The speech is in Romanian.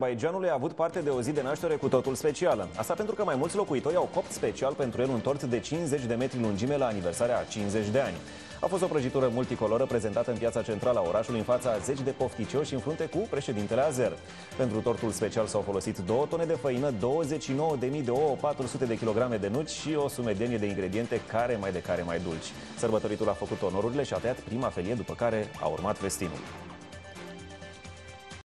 Azerbaidjanului a avut parte de o zi de naștere cu totul specială. Asta pentru că mai mulți locuitori au copt special pentru el un tort de 50 de metri lungime la aniversarea a 50 de ani. A fost o prăjitură multicoloră prezentată în piața centrală a orașului în fața a zeci de pofticioși în frunte cu președintele Azer. Pentru tortul special s-au folosit 2 tone de făină, 29.000 de ouă, 400 de kilograme de nuci și o sumedenie de ingrediente care mai de care mai dulci. Sărbătoritul a făcut onorurile și a tăiat prima felie, după care a urmat festinul.